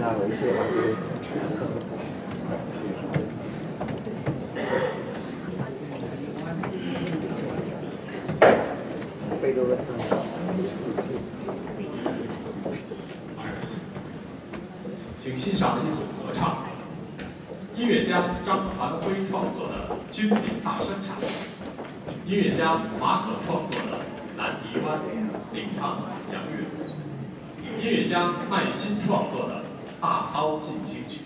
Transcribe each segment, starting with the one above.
有一些贝多芬。请欣赏一组合唱，音乐家张寒辉创作的《军民大生产》，音乐家马可创作的《南泥湾》，领唱杨岳，音乐家麦新创作的《大刀进行曲》。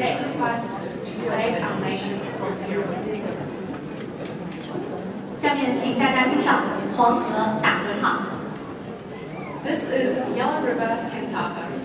sacrificed to save our nation from peril. 下面请大家欣赏黄河大合唱。This is Yellow River Cantata.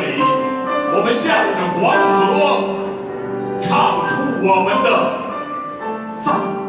里，我们向着黄河唱出我们的赞。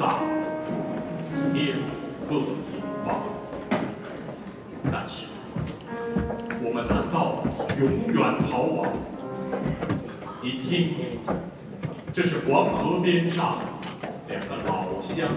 大，天各一方。但是，我们难道永远逃亡？你听，这是黄河边上两个老乡。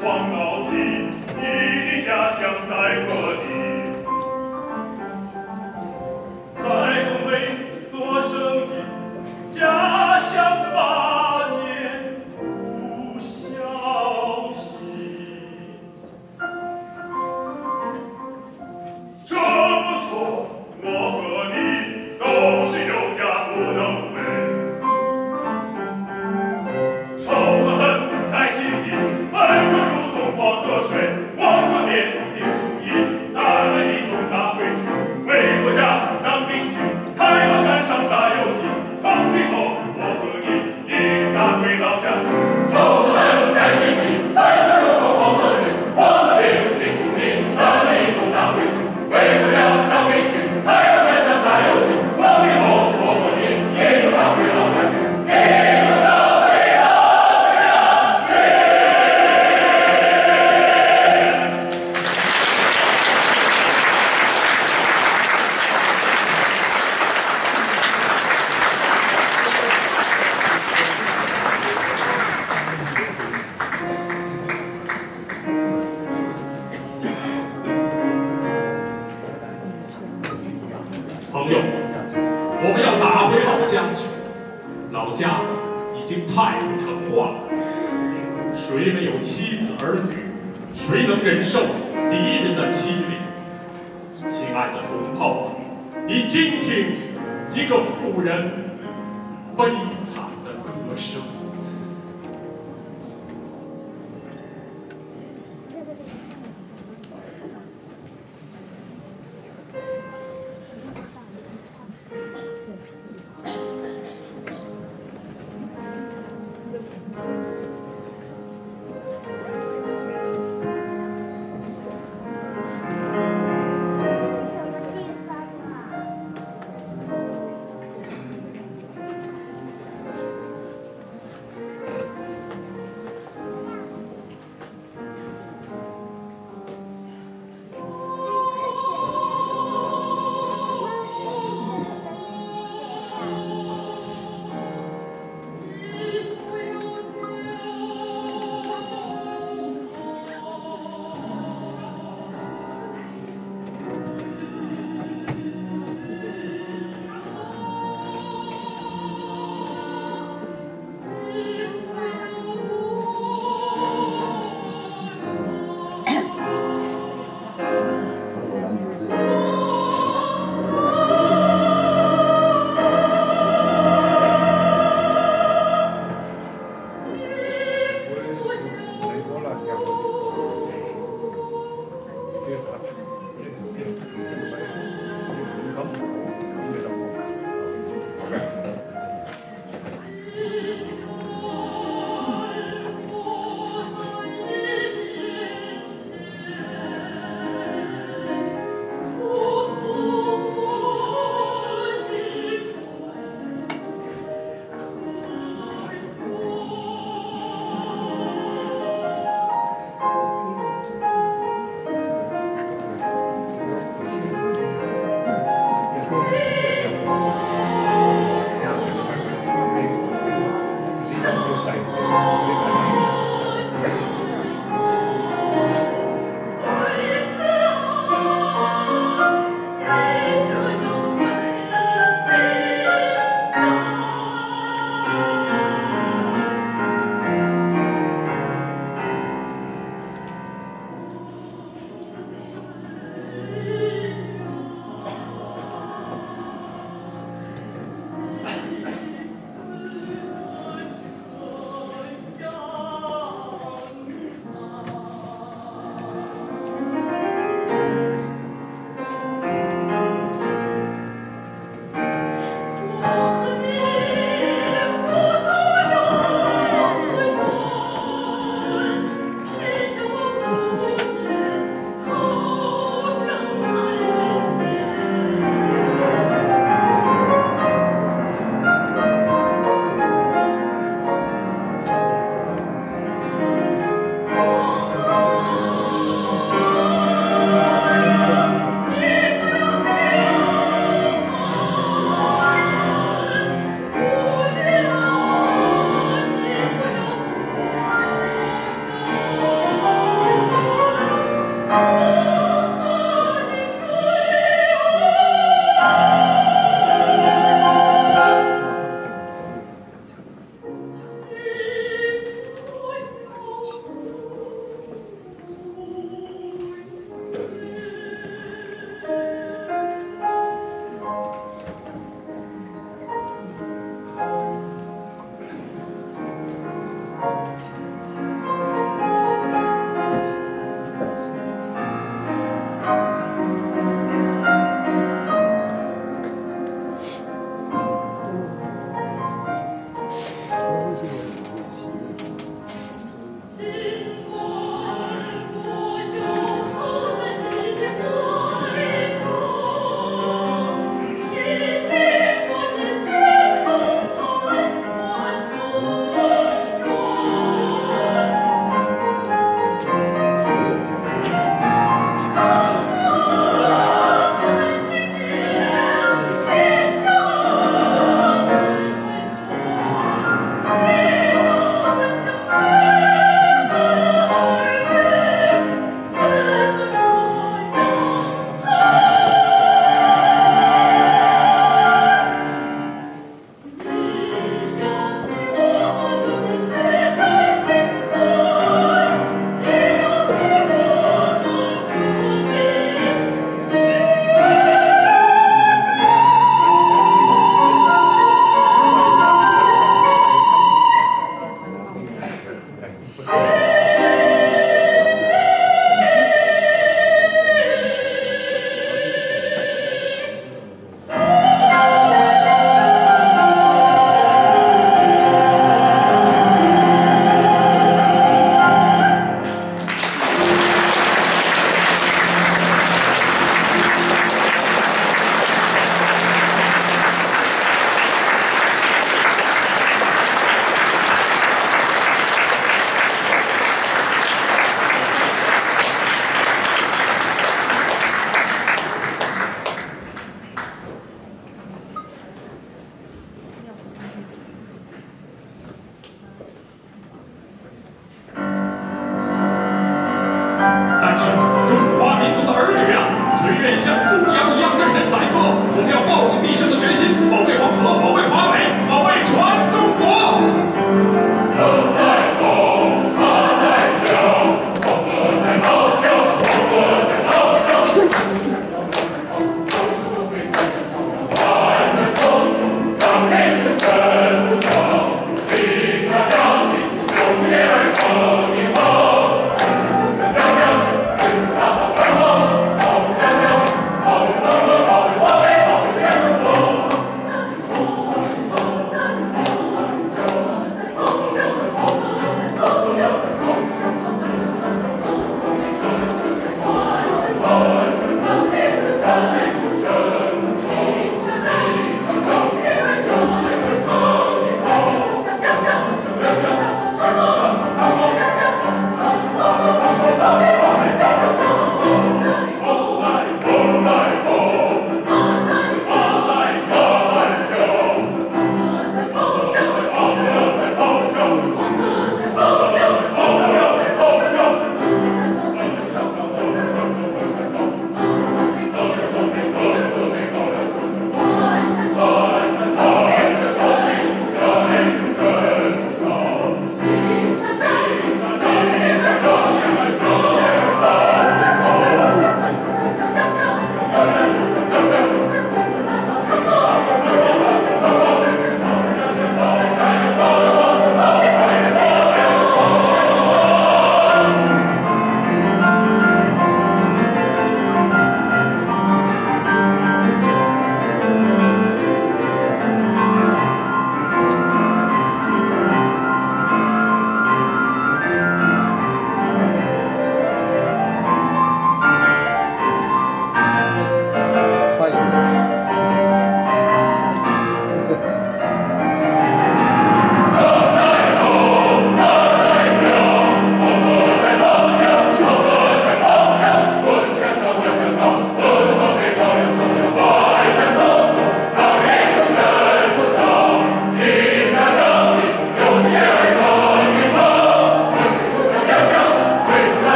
王老吉，你的家乡在何地？的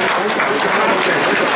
音